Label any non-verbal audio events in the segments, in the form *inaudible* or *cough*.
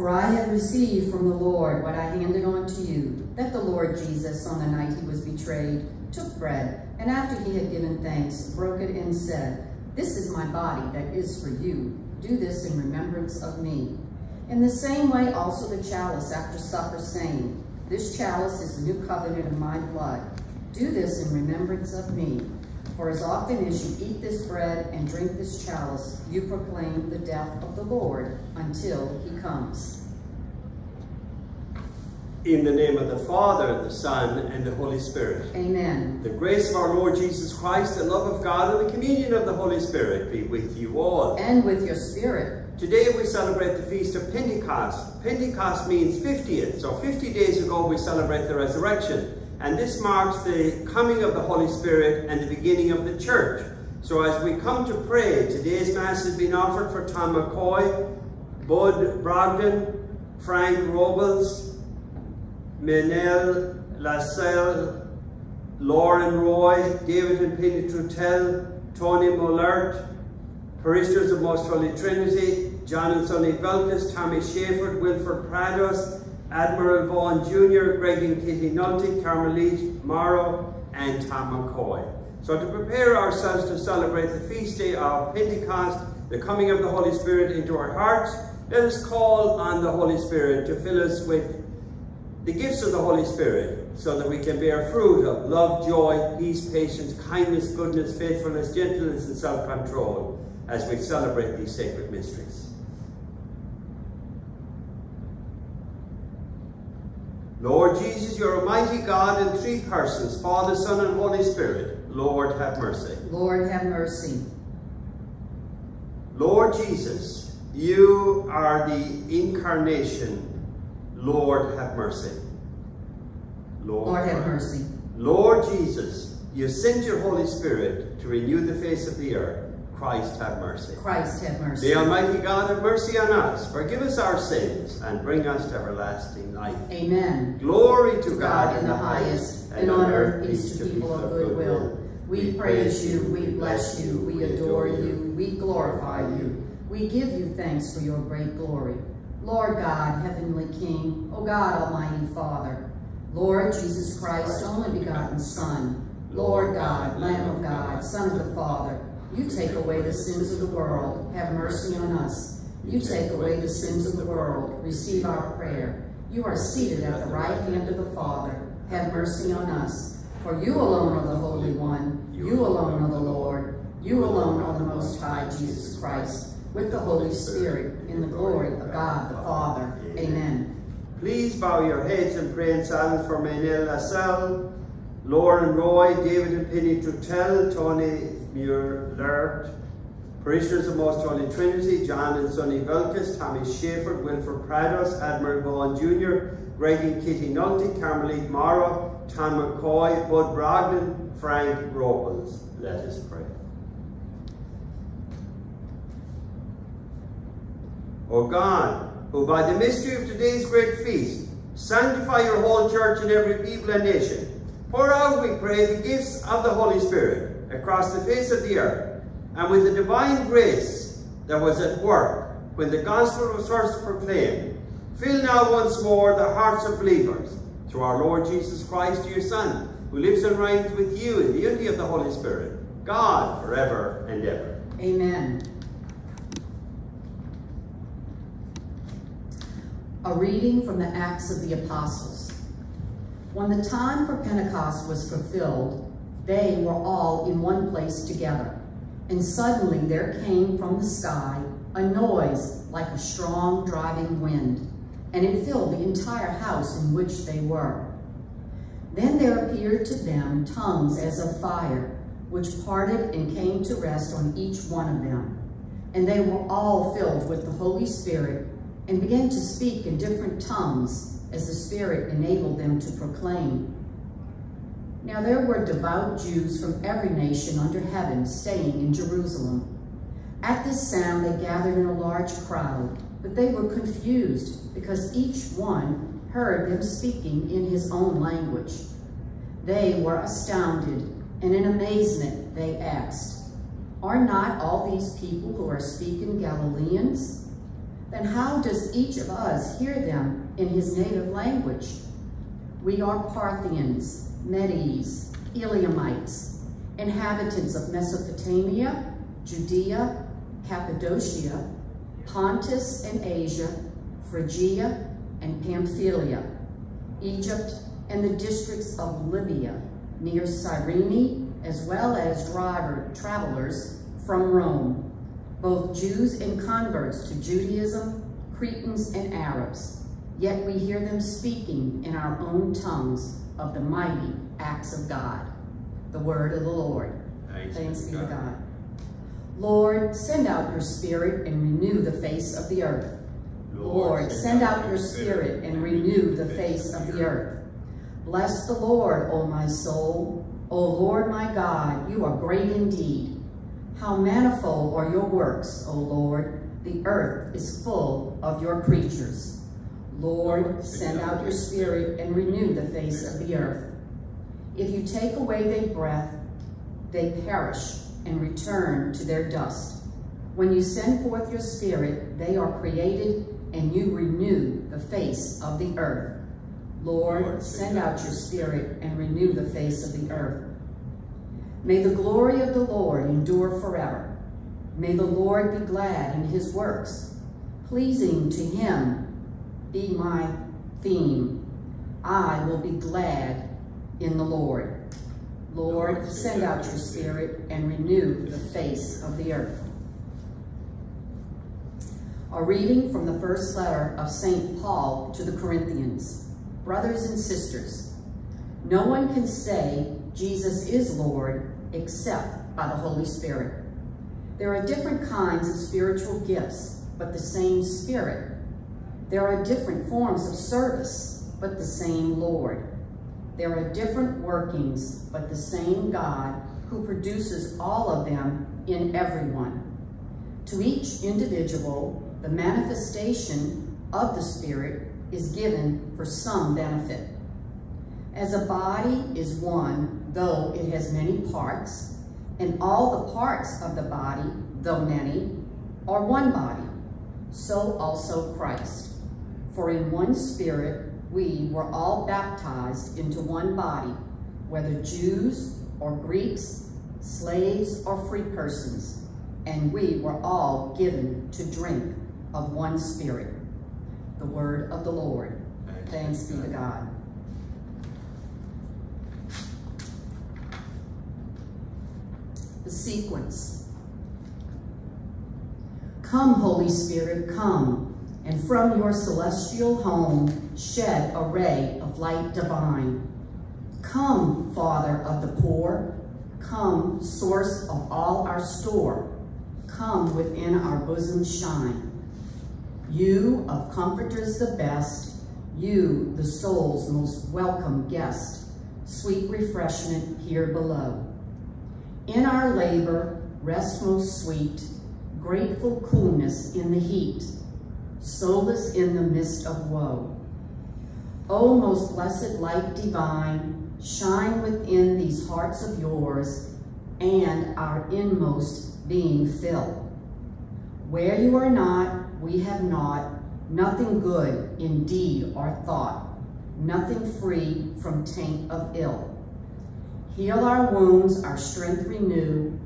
For I have received from the Lord what I handed on to you, that the Lord Jesus, on the night he was betrayed, took bread, and after he had given thanks, broke it and said, This is my body that is for you. Do this in remembrance of me. In the same way also the chalice after supper, saying, This chalice is the new covenant of my blood. Do this in remembrance of me. For as often as you eat this bread and drink this chalice, you proclaim the death of the Lord until he comes. In the name of the Father, the Son, and the Holy Spirit. Amen. The grace of our Lord Jesus Christ, the love of God, and the communion of the Holy Spirit be with you all. And with your spirit. Today we celebrate the feast of Pentecost. Pentecost means 50th, so 50 days ago we celebrate the resurrection. And this marks the coming of the Holy Spirit and the beginning of the church. So as we come to pray, today's Mass has been offered for Tom McCoy, Bud Brogden, Frank Robles, Menel Lasselle, Lauren Roy, David and Penny Trutell, Tony Mullert, parishioners of Most Holy Trinity, John and Sonny Velkus, Tommy Schaefer, Wilford Prados, Admiral Vaughan Jr., Greg and Kitty Nulty, Carmelite Morrow, and Tom McCoy. So to prepare ourselves to celebrate the feast day of Pentecost, the coming of the Holy Spirit into our hearts, let us call on the Holy Spirit to fill us with the gifts of the Holy Spirit so that we can bear fruit of love, joy, peace, patience, kindness, goodness, faithfulness, gentleness, and self-control as we celebrate these sacred mysteries. Lord Jesus, you're a mighty God in three persons, Father, Son, and Holy Spirit. Lord, have mercy. Lord, have mercy. Lord Jesus, you are the incarnation. Lord, have mercy. Lord, Lord have mercy. Lord Jesus, you sent your Holy Spirit to renew the face of the earth. Christ have mercy. Christ have mercy. The Almighty God have mercy on us, forgive us our sins, and bring us to everlasting life. Amen. Glory to, to God, God, in the highest, and on earth peace to people of good will. We praise you, we bless you, we adore you, we glorify you. We give you thanks for your great glory. Lord God, Heavenly King, O God, Almighty Father, Lord Jesus Christ, only begotten Son, Lord God, Lamb of God, Son of the Father, you take away the sins of the world. Have mercy on us. You take away the sins of the world. Receive our prayer. You are seated at the right hand of the Father. Have mercy on us. For you alone are the Holy One. You alone are the Lord. You alone are the Most High, Jesus Christ, with the Holy Spirit, in the glory of God the Father. Amen. Please bow your heads and pray in silence for Maynell Lassalle, Lauren Roy, David and Penny Trutell, Tony Muir-Lert, parishioners of Most Holy Trinity, John and Sonny Velkus, Tommy Schaefer, Wilford Prados, Admiral Vaughan Jr., Greg and Kitty Nulty, Carmelite Morrow, Tom McCoy, Bud Brogden, Frank Robles. Let us pray. O God, who by the mystery of today's great feast, sanctify your whole church and every people and nation, pour out, we pray, the gifts of the Holy Spirit across the face of the earth, and with the divine grace that was at work when the gospel was first proclaimed, fill now once more the hearts of believers through our Lord Jesus Christ, your Son, who lives and reigns with you in the unity of the Holy Spirit, God forever and ever. Amen. A reading from the Acts of the Apostles. When the time for Pentecost was fulfilled, they were all in one place together. And suddenly there came from the sky a noise like a strong driving wind, and it filled the entire house in which they were. Then there appeared to them tongues as of fire, which parted and came to rest on each one of them. And they were all filled with the Holy Spirit and began to speak in different tongues as the Spirit enabled them to proclaim. Now there were devout Jews from every nation under heaven staying in Jerusalem. At this sound they gathered in a large crowd, but they were confused because each one heard them speaking in his own language. They were astounded, and in amazement they asked, Are not all these people who are speaking Galileans? then how does each of us hear them in his native language? We are Parthians, Medes, Elamites, inhabitants of Mesopotamia, Judea, Cappadocia, Pontus and Asia, Phrygia and Pamphylia, Egypt and the districts of Libya, near Cyrene, as well as driver, travelers from Rome, both Jews and converts to Judaism, Cretans and Arabs. Yet we hear them speaking in our own tongues of the mighty acts of God. The word of the Lord. Thanks, Thanks be to God. God. Lord, send out your spirit and renew the face of the earth. Lord, send out your spirit and renew the face of the earth. Bless the Lord, O my soul. O Lord my God, you are great indeed. How manifold are your works, O Lord. The earth is full of your creatures. Lord, send out your spirit and renew the face of the earth. If you take away their breath, they perish and return to their dust. When you send forth your spirit, they are created and you renew the face of the earth. Lord, send out your spirit and renew the face of the earth. May the glory of the Lord endure forever. May the Lord be glad in his works. Pleasing to him be my theme. I will be glad in the Lord. Lord, send out your spirit and renew the face of the earth. A reading from the first letter of St. Paul to the Corinthians. Brothers and sisters, no one can say Jesus is Lord except by the Holy Spirit. There are different kinds of spiritual gifts, but the same Spirit. There are different forms of service, but the same Lord. There are different workings, but the same God who produces all of them in everyone. To each individual, the manifestation of the Spirit is given for some benefit. As a body is one, though it has many parts, and all the parts of the body, though many, are one body, so also Christ. For in one Spirit we were all baptized into one body, whether Jews or Greeks, slaves or free persons, and we were all given to drink of one Spirit. The word of the Lord. Thanks be to God. The sequence. Come, Holy Spirit, come, and from your celestial home shed a ray of light divine. Come, Father of the poor, come, source of all our store, come within our bosom shine. You of comforters the best, you the soul's most welcome guest, sweet refreshment here below. In our labor, rest most sweet, grateful coolness in the heat, solace in the midst of woe. O most blessed light divine, shine within these hearts of yours, and our inmost being fill. Where you are not, we have not, nothing good in deed or thought, nothing free from taint of ill. Heal our wounds, our strength renew,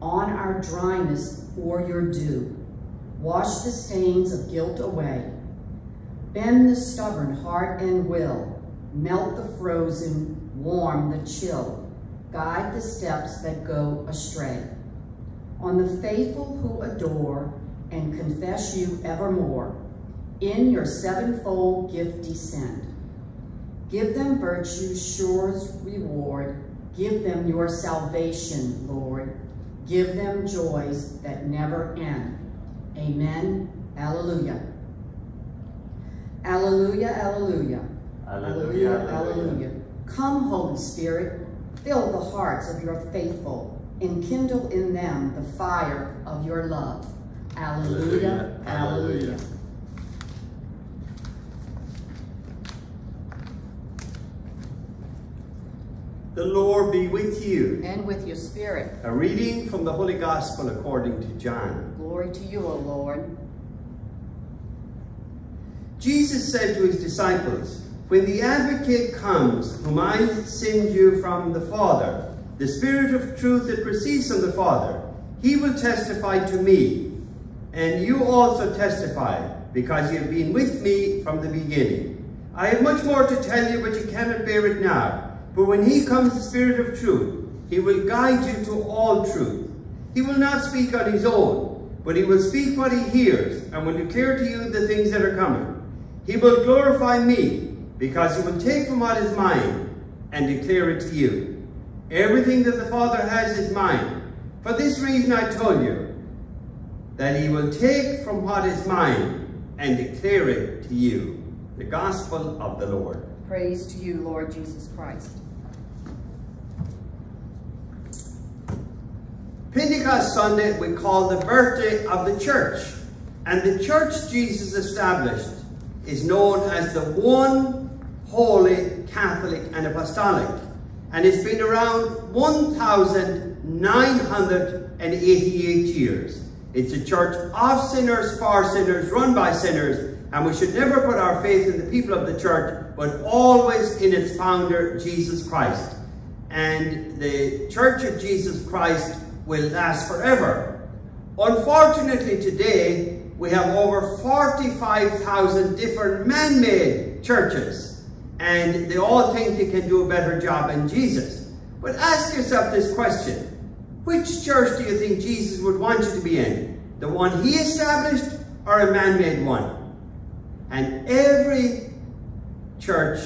on our dryness pour your dew. Wash the stains of guilt away. Bend the stubborn heart and will. Melt the frozen, warm the chill. Guide the steps that go astray. On the faithful who adore and confess you evermore, in your sevenfold gift descend. Give them virtue's sure reward. Give them your salvation, Lord. Give them joys that never end. Amen. Alleluia. Alleluia, alleluia. Alleluia, alleluia. Come, Holy Spirit, fill the hearts of your faithful and kindle in them the fire of your love. Alleluia, Alleluia, alleluia. alleluia. The Lord be with you. And with your spirit. A reading from the Holy Gospel according to John. Glory to you, O Lord. Jesus said to his disciples, When the advocate comes, whom I send you from the Father, the Spirit of truth that proceeds from the Father, he will testify to me, and you also testify, because you have been with me from the beginning. I have much more to tell you, but you cannot bear it now. For when he comes, the Spirit of truth, he will guide you to all truth. He will not speak on his own, but he will speak what he hears, and will declare to you the things that are coming. He will glorify me, because he will take from what is mine, and declare it to you. Everything that the Father has is mine. For this reason I told you, that he will take from what is mine, and declare it to you. The Gospel of the Lord. Praise to you, Lord Jesus Christ. Pentecost Sunday we call the birthday of the church. And the church Jesus established is known as the one holy Catholic and Apostolic. And it's been around 1,988 years. It's a church of sinners, for sinners, run by sinners, and we should never put our faith in the people of the church, but always in its founder, Jesus Christ. And the Church of Jesus Christ will last forever. Unfortunately, today, we have over 45,000 different man-made churches, and they all think they can do a better job than Jesus. But ask yourself this question. Which church do you think Jesus would want you to be in? The one he established or a man-made one? And every church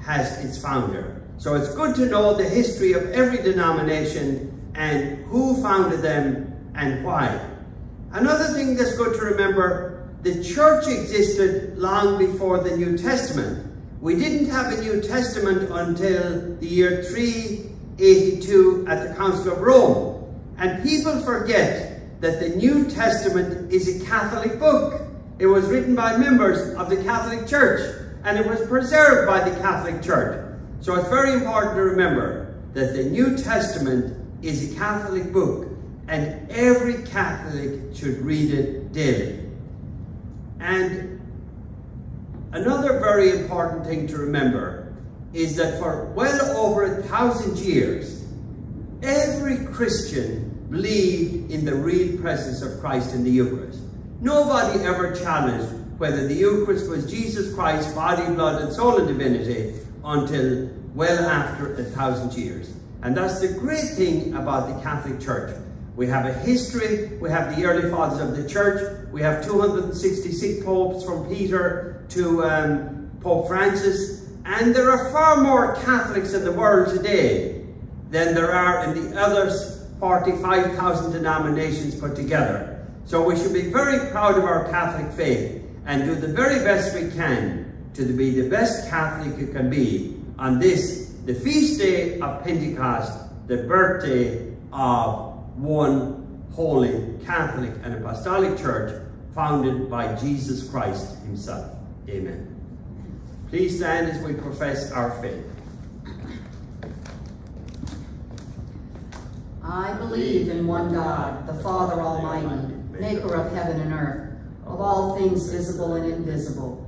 has its founder. So it's good to know the history of every denomination and who founded them and why. Another thing that's good to remember, the church existed long before the New Testament. We didn't have a New Testament until the year 382 at the Council of Rome. And people forget that the New Testament is a Catholic book. It was written by members of the Catholic Church and it was preserved by the Catholic Church. So it's very important to remember that the New Testament is a Catholic book and every Catholic should read it daily. And another very important thing to remember is that for well over a thousand years, every Christian believed in the real presence of Christ in the Eucharist. Nobody ever challenged whether the Eucharist was Jesus Christ, body, blood, and soul and divinity until well after a thousand years. And that's the great thing about the Catholic Church. We have a history, we have the early fathers of the church, we have 266 popes from Peter to um, Pope Francis, and there are far more Catholics in the world today than there are in the other 45,000 denominations put together. So we should be very proud of our Catholic faith and do the very best we can to be the best Catholic you can be on this, the feast day of Pentecost, the birthday of one holy Catholic and Apostolic Church founded by Jesus Christ himself. Amen. Please stand as we profess our faith. I believe in one God, the Father Almighty, maker of heaven and earth, of all things visible and invisible.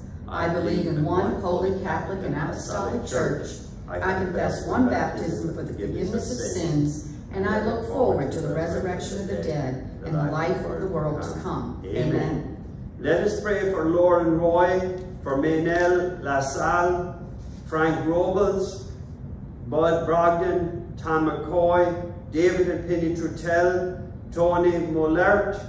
I believe in one holy Catholic and apostolic church. I confess one baptism for the forgiveness of sins, and I look forward to the resurrection of the dead and the life of the world to come. Amen. Let us pray for Lauren Roy, for Maynell LaSalle, Frank Robles, Bud Brogdon, Tom McCoy, David and Penny Trutel, Tony Mollert,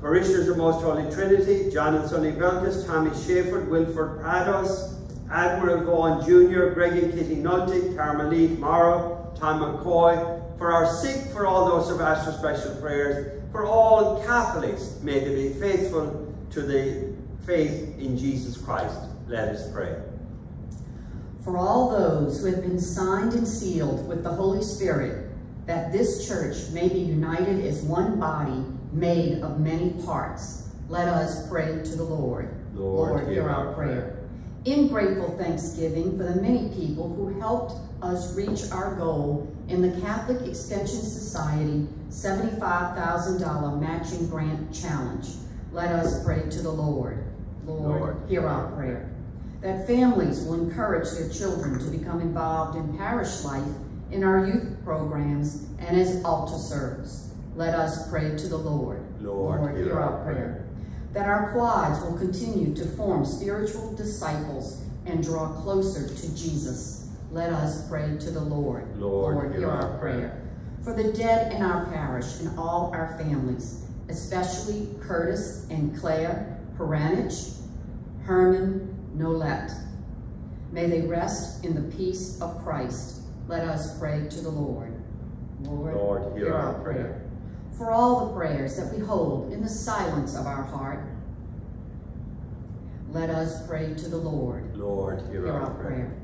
Parishioners of Most Holy Trinity, John and Sonny Velkus, Tommy Schaefer, Wilford Prados, Admiral Vaughan Jr., Greg and Kitty Nulty, Carmelite Morrow, Tom McCoy, for our sick, for all those who have asked for special prayers, for all Catholics, may they be faithful to the faith in Jesus Christ. Let us pray. For all those who have been signed and sealed with the Holy Spirit, that this church may be united as one body made of many parts, let us pray to the Lord. Lord, Lord hear our prayer. In grateful thanksgiving for the many people who helped us reach our goal in the Catholic Extension Society $75,000 matching grant challenge, let us pray to the Lord. Lord, Lord, hear our prayer. That families will encourage their children to become involved in parish life in our youth programs and as altar servers. Let us pray to the Lord. Lord, hear our prayer. That our quads will continue to form spiritual disciples and draw closer to Jesus. Let us pray to the Lord. Lord, hear our prayer. For the dead in our parish and all our families, especially Curtis and Claire Peranich, Herman Nolette. May they rest in the peace of Christ. Let us pray to the Lord. Lord, hear our prayer. For all the prayers that we hold in the silence of our heart, let us pray to the Lord. Lord, hear, Hear our, our prayer. prayer.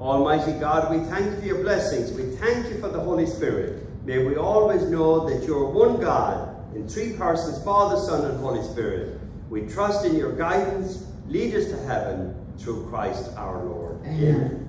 Almighty God, we thank you for your blessings. We thank you for the Holy Spirit. May we always know that you're one God in three persons, Father, Son, and Holy Spirit. We trust in your guidance. Lead us to heaven through Christ our Lord. Amen.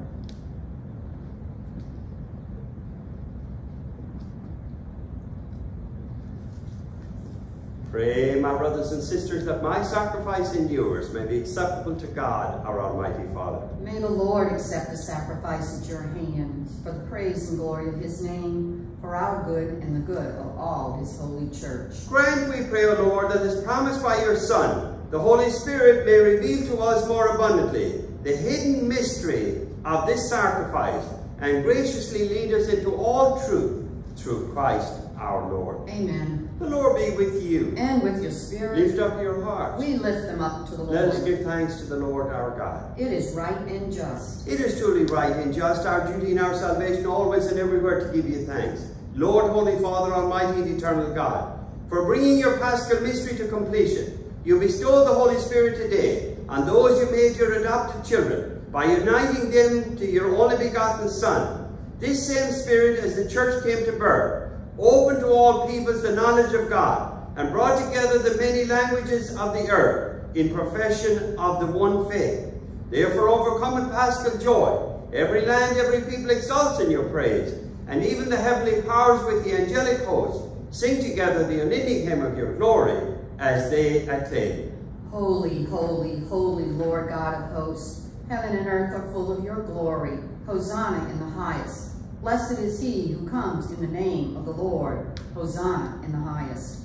Pray, my brothers and sisters, that my sacrifice and yours may be acceptable to God, our Almighty Father. May the Lord accept the sacrifice at your hands for the praise and glory of his name, for our good and the good of all his holy church. Grant, we pray, O Lord, that as promised by your Son, the Holy Spirit may reveal to us more abundantly the hidden mystery of this sacrifice and graciously lead us into all truth through Christ our Lord. Amen. The Lord be with you. And with your spirit, Lift up your hearts. we lift them up to the Lord. Let us give thanks to the Lord our God. It is right and just. It is truly right and just, our duty and our salvation, always and everywhere to give you thanks. Lord, Holy Father, Almighty and Eternal God, for bringing your Paschal mystery to completion, you bestowed the Holy Spirit today on those you made your adopted children by uniting them to your only begotten Son. This same Spirit, as the church came to birth, opened to all peoples the knowledge of God, and brought together the many languages of the earth in profession of the one faith. Therefore, overcome and with paschal joy, every land, every people exalts in your praise, and even the heavenly powers with the angelic host sing together the unending hymn of your glory as they acclaim. Holy, holy, holy Lord God of hosts, heaven and earth are full of your glory. Hosanna in the highest. Blessed is he who comes in the name of the Lord. Hosanna in the highest.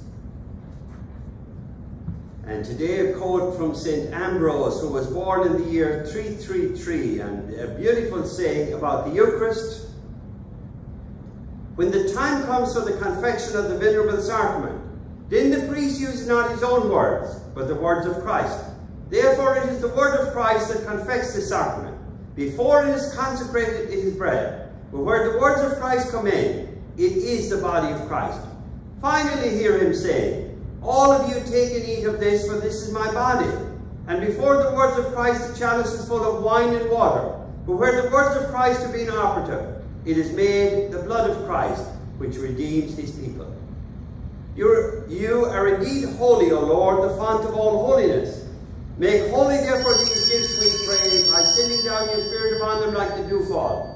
And today a quote from St. Ambrose, who was born in the year 333, and a beautiful saying about the Eucharist. When the time comes for the confection of the venerable sacrament, then the priest uses not his own words, but the words of Christ. Therefore it is the word of Christ that confects the sacrament. Before it is consecrated, it is bread. But where the words of Christ come in, it is the body of Christ. Finally hear him say, All of you take and eat of this, for this is my body. And before the words of Christ, the chalice is full of wine and water. But where the words of Christ have been operative, it is made the blood of Christ, which redeems his people. You're, you are indeed holy, O Lord, the font of all holiness. Make holy, therefore, these gifts, we pray, by sending down your Spirit upon them like the dewfall,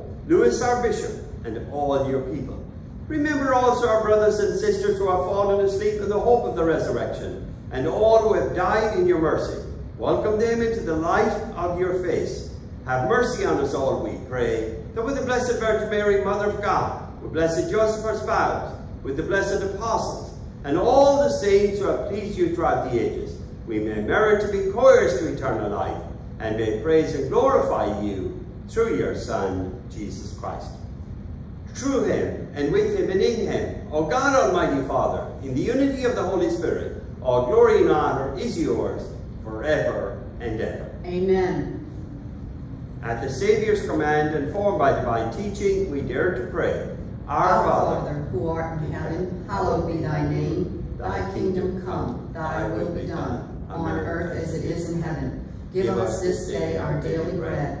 Louis our Bishop, and all your people. Remember also our brothers and sisters who have fallen asleep in the hope of the resurrection, and all who have died in your mercy. Welcome them into the light of your face. Have mercy on us all, we pray, that with the Blessed Virgin Mary, Mother of God, with Blessed Joseph, our spouse, with the blessed apostles, and all the saints who have pleased you throughout the ages, we may merit to be co-heirs to eternal life, and may praise and glorify you through your Son, Jesus Christ. Through him, and with him, and in him, O God Almighty Father, in the unity of the Holy Spirit, all glory and honor is yours forever and ever. Amen. At the Savior's command and formed by divine teaching, we dare to pray. Our, Father, who art in heaven, hallowed be thy name. Thy kingdom come, thy will be done, on earth as it is in heaven. Give us this day our daily bread,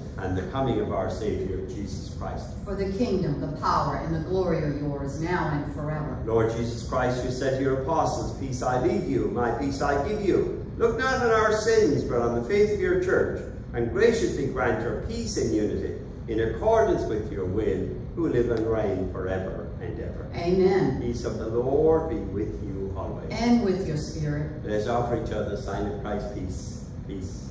and the coming of our Saviour, Jesus Christ. For the kingdom, the power, and the glory are yours, now and forever. Lord Jesus Christ, who said to your apostles, Peace I leave you, my peace I give you. Look not on our sins, but on the faith of your church, and graciously grant her peace and unity, in accordance with your will, who live and reign forever and ever. Amen. Peace of the Lord be with you always. And with your spirit. Let us offer each other the sign of Christ's peace. Peace.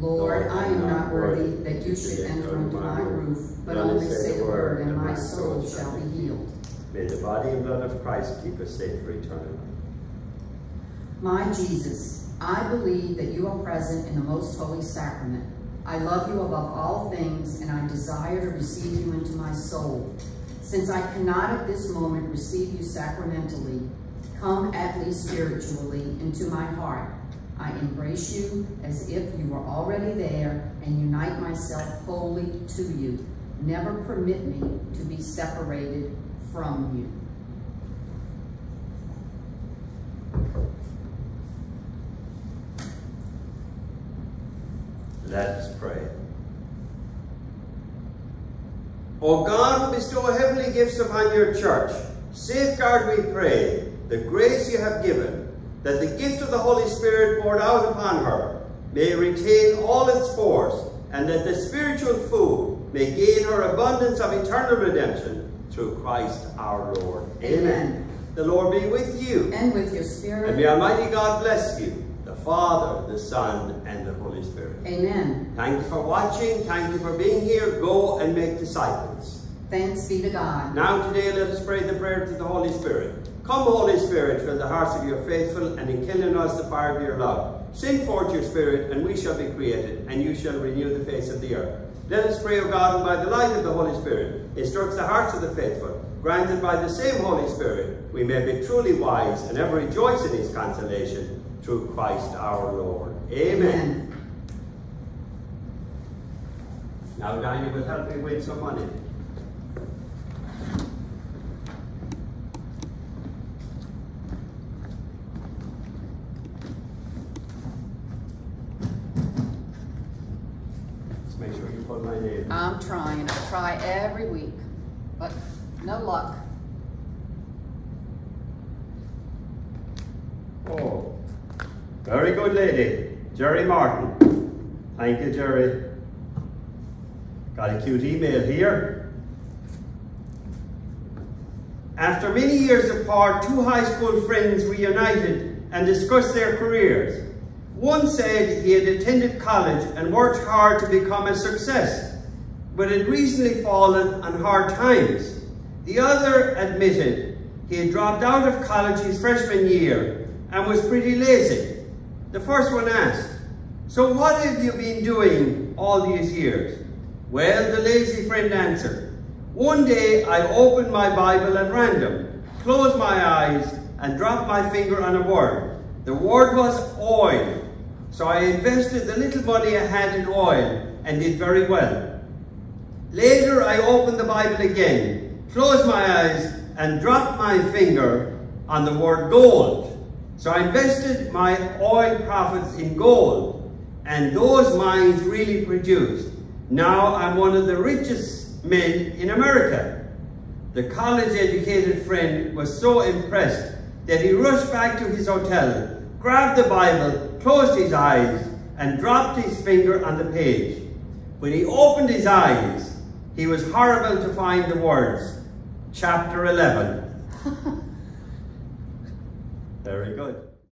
Lord, I am not worthy that you should enter under my roof, but only say the word, and my soul shall be healed. May the body and blood of Christ keep us safe for eternity. My Jesus, I believe that you are present in the most holy sacrament. I love you above all things, and I desire to receive you into my soul. Since I cannot at this moment receive you sacramentally, come at least spiritually into my heart. I embrace you as if you were already there and unite myself wholly to you. Never permit me to be separated from you. Let us pray. O God, who bestow heavenly gifts upon your church, safeguard, we pray, the grace you have given, that the gift of the Holy Spirit poured out upon her may retain all its force, and that the spiritual food may gain her abundance of eternal redemption through Christ our Lord. Amen. The Lord be with you. And with your spirit. And may Almighty God bless you, the Father, the Son, and the Holy Spirit. Amen. Thank you for watching. Thank you for being here. Go and make disciples. Thanks be to God. Now today let us pray the prayer to the Holy Spirit. Come, Holy Spirit, fill the hearts of your faithful and enkindle in us the fire of your love. Send forth your Spirit, and we shall be created, and you shall renew the face of the earth. Let us pray, O God, and by the light of the Holy Spirit, instruct the hearts of the faithful, granted by the same Holy Spirit, we may be truly wise and ever rejoice in his consolation through Christ our Lord. Amen. Amen. Now, Daniel will help me win some money. Make sure you put my. I'm trying. I try every week, but no luck. Oh, very good lady. Jerry Martin. Thank you, Jerry. Got a cute email here. After many years apart, two high school friends reunited and discussed their careers. One said he had attended college and worked hard to become a success, but had recently fallen on hard times. The other admitted he had dropped out of college his freshman year and was pretty lazy. The first one asked, so what have you been doing all these years? Well, the lazy friend answered, one day I opened my Bible at random, closed my eyes, and dropped my finger on a word. The word was oil. So I invested the little money I had in oil and did very well. Later, I opened the Bible again, closed my eyes, and dropped my finger on the word gold. So I invested my oil profits in gold, and those mines really produced. Now I'm one of the richest men in America. The college-educated friend was so impressed that he rushed back to his hotel grabbed the Bible, closed his eyes, and dropped his finger on the page. When he opened his eyes, he was horrible to find the words, chapter 11. *laughs* Very good.